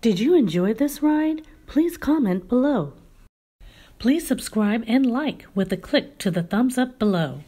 Did you enjoy this ride? Please comment below. Please subscribe and like with a click to the thumbs up below.